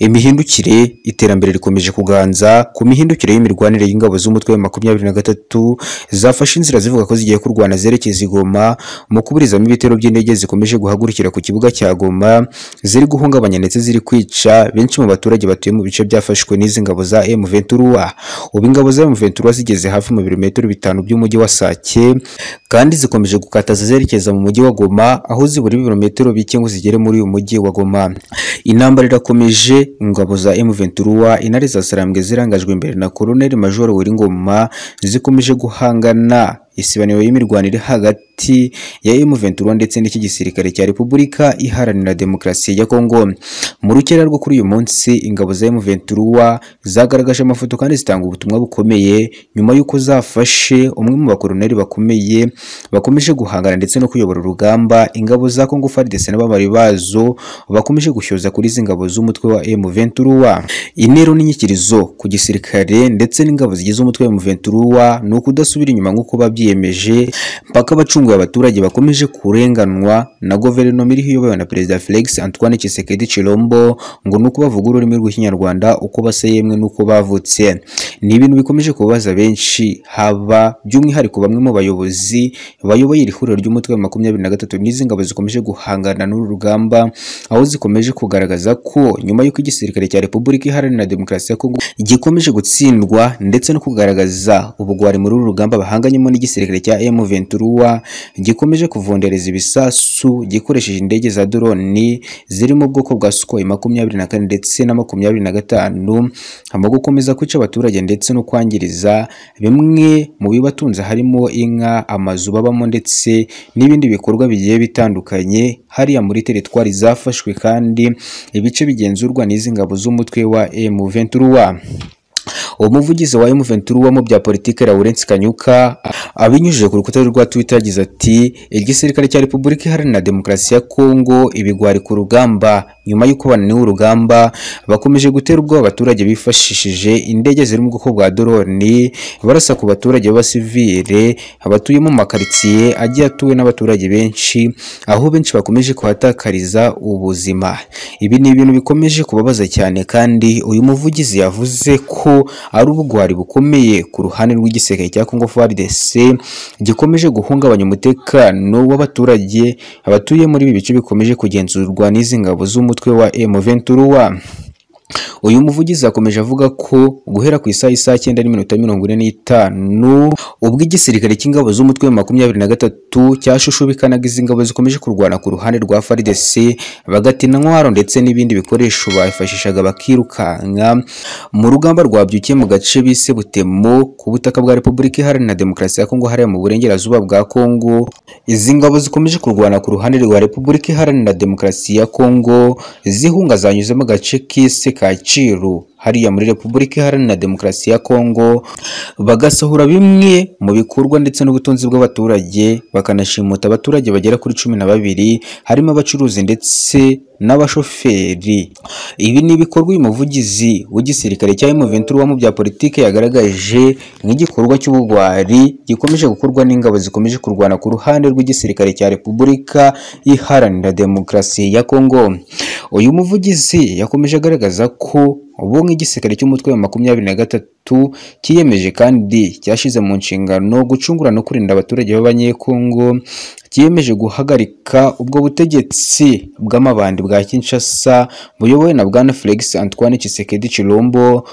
imihindukire iterambere rikomeje kuganza ku mihindukire y'imirwanire y'ingabo z'umutwe wa makumyabiri na gatatu zafashe inzira zivuga ko zigiye kurwana zerekeza i Goma. Mu kuburizamo ibitero by'indege zikomeje guhagurukira ku kibuga cya Goma ziri guhungabanya ndetse ziri kwica benshi mu baturage batuye mu bice byafashwe n'izi ngabo za M23 ubu ingabo za M23 zigeze hafi mu birometero bitanu by'umujyi wa Sake kandi zikomeje gukataza zerekeza mu mujyi wa Goma aho zibura ibirometero bike ngo zigere muri uyu mujyi wa Goma. Intambara irakomeje ingabo za M23 intare za Sarambwe zirangajwe imbere na Colonel Major Ngoma zikomeje guhangana. Isibaniro y'imirwanire hagati ya M23 ndetse n'iki gisirikare cya Repubulika Iharanira Demokarasi ya Kongo mu rukera rwo kuri uyu munsi ingabo za M23 zagaragaje amafoto kandi zitanga ubutumwa bukomeye nyuma y'uko zafashe umwe mu bakoloneli bakomeye bakomeje guhangana ndetse no kuyobora urugamba ingabo za Kongo FARDC n'ababari bazo bakomeje gushoza kuri izi ngabo z'umutwe wa M23 intero n'inyikirizo ku gisirikare ndetse n'ingabo zigize umutwe wa M23 ni ukudasubira inyuma nk'uko babyi biyemeje mpaka abacunguye abaturage bakomeje kurenganwa na guverinoma iriho iyobowe na perezida Felix Antoine Tshisekedi Chilombo ngo nuko bavuga ururimi rw'ikinyarwanda uko basa yemwe nuko bavutse. Ni ibintu bikomeje kubaza benshi haba by'umwihariko bamwe mu bayobozi bayoboye iri huriro ry'umutwe wa makumyabiri na gatatu n'izi ngabo zikomeje guhangana n'uru rugamba aho zikomeje kugaragaza ko nyuma y'uko igisirikare cya Repubulika Iharanira Demokarasi ya Kongo gikomeje gutsindwa ndetse no kugaragaza ubugwari muri uru rugamba bahanganyemo n'igisirikare igisirikare cya M23 gikomeje kuvundereza ibisasu gikoresheje indege za drone ziri mu bwoko bwa Sukhoi makumyabiri na kane ndetse na makumyabiri na gatanu hama gukomeza kwica abaturage ndetse no kwangiriza bimwe mu bibatunze harimo inka amazu babamo ndetse n'ibindi bikorwa bigiye bitandukanye hariya muri teritwari zafashwe kandi ibice bigenzurwa n'izi ngabo z'umutwe wa M23 umuvugizi wa M23 mu bya politike Lawrence Kanyuka abinyujije ku rukuta rwa Twitter yagize ati igisirikare cya Repubulika Iharanira Demokarasi ya Kongo ibigwari ku rugamba. Nyuma y'uko bananiwe urugamba bakomeje gutera ubwoba abaturage bifashishije indege ziri mu bwoko bwa drone barasa ku baturage b'abasivile abatuye mu makaritsiye agiye atuwe n'abaturage benshi aho benshi bakomeje kuhatakariza ubuzima. Ibi ni ibintu bikomeje kubabaza cyane kandi uyu muvugizi yavuze ko ari ubugwari bukomeye ku ruhande rw'igisirikare cya Congo FARDC gikomeje guhungabanya umutekano w'abaturage abatuye muri ibi bice bikomeje kugenzurwa n'izi ngabo z'umutwe wa M23 uyu muvugizi akomeje avuga ko guhera ku isaha isaa cyenda n'iminota mirongo ine n'itanu ubwo igisirikare cy'ingabo z'umutwe wa makumyabiri na gatatu cyashushubikanaga izi ngabo zikomeje kurwana ku ruhande rwa FARDC bagatina ntwaro ndetse n'ibindi bikoresho bifashishaga bakirukanka. Mu rugamba rwabyukiye mu gace bise Butemo ku butaka bwa Repubulika Iharanira Demokarasi ya Kongo hariya mu burengerazuba bwa Kongo izi ngabo zikomeje kurwana ku ruhande rwa Repubulika Iharanira Demokarasi ya Kongo zihunga zanyuze mu gace kise aplicativo hariya muri Repubulika Iharanira Demokarasi ya Kongo bagasahura bimwe mu bikorwa ndetse n'ubutunzi bw'abaturage bakanashimuta abaturage bagera kuri cumi na babiri harimo abacuruzi ndetse n'abashoferi. Ibi ni ibikorwa uyu muvugizi w'igisirikare cya M23 mu bya politike yagaragaje nk'igikorwa cy'ubugwari gikomeje gukorwa n'ingabo zikomeje kurwana ku ruhande rw'igisirikare cya Repubulika Iharanira Demokarasi ya Kongo. Uyu muvugizi yakomeje agaragaza ko ubu nk'igisirikare cy'umutwe wa makumyabiri na gatatu. Cyiyemeje kandi cyashyize mu nshingano gucungura no kurinda abaturage b'abanyekongo cyiyemeje guhagarika ubwo butegetsi bw'amabandi bwa Kinshasa buyobowe na bwana Felix Antoine Tshisekedi Chilombo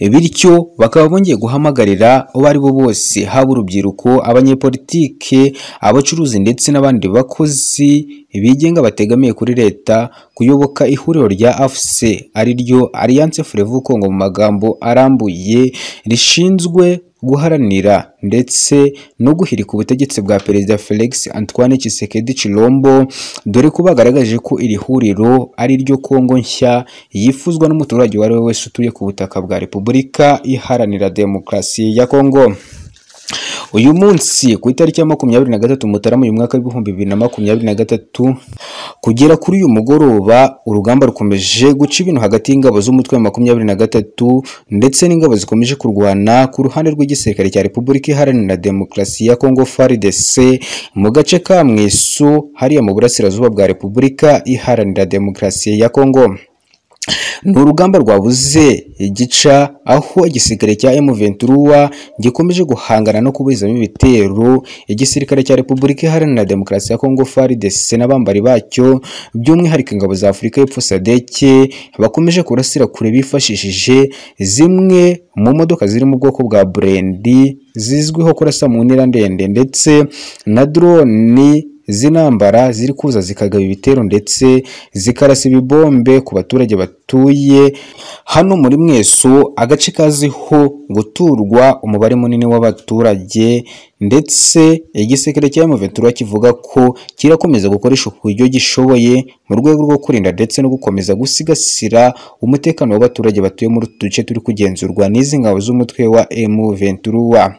bityo bakaba bongeye guhamagarira abo ari bo bose haba urubyiruko abanyepolitike abacuruzi ndetse n'abandi bakozi bigenga bategamiye kuri leta kuyoboka ihuriro rya AFC ari ryo Alliance Fleuve Congo mu magambo arambuye rishinzwe guharanira ndetse no guhirika ubutegetsi bwa perezida Felix Antoine Tshisekedi Chilombo dore ko bagaragaje ko iri huriro ari ryo Kongo nshya yifuzwa n'umuturage uwo ari we wese utuye ku butaka bwa Repubulika Iharanira Demokarasi ya Kongo uyu munsi ku itariki ya makumyabiri na gatatu Mutarama uyu mwaka w'ibihumbi bibiri na makumyabiri na gatatu kugera kuri uyu mugoroba urugamba rukomeje guca ibintu hagati y'ingabo z'umutwe wa makumyabiri na gatatu ndetse n'ingabo zikomeje kurwana ku ruhande rw'igisirikare cya Repubulika Iharanira Demokarasi ya Kongo FARDC mu gace ka Mweso hariya mu burasirazuba bwa Repubulika Iharanira Demokarasi ya Kongo ni urugamba rwabuze igica aho igisirikare cya M23 gikomeje guhangana no kuburizamo ibitero. Igisirikare cya Repubulika Iharanira Demokarasi ya Kongo FARDC n'abambari bacyo by'umwihariko ingabo za Afurika y'Epfo SADC bakomeje kurasira kure bifashishije zimwe mu modoka ziri mu bwoko bwa Burendi zizwiho kurasa mu ntera ndende. Ndetse na drone z'intambara ziri kuza zikagaba ibitero ndetse zikarasa ibibombe ku baturage batuye. Hano muri mweso agace kaziho guturwa umubare munini w'abaturage ndetse igisirikare cya M23 kivuga ko kirakomeza gukoresha uburyo gishoboye mu rwego rwo kurinda ndetse no gukomeza gusigasira umutekano w'abaturage batuye muri utu duce turi kugenzurwa n'izi ngabo z'umutwe wa M23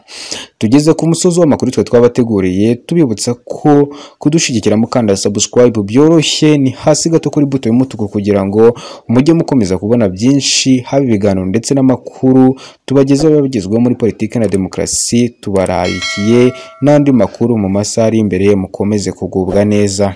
tugeze ku musozi w'amakuru twe twabateguriye tubibutsa ko kudushyigikira mukanda subscribe byoroshye ni hasi gato kuri buto y'umutuku kugira ngo mujye mukomeza kubona byinshi haba ibiganiro ndetse n'amakuru tubagezaho biba bigezweho muri politiki na demokarasi tubarayikiye n'andi makuru mu masaha ari imbere mukomeze kugubwa neza.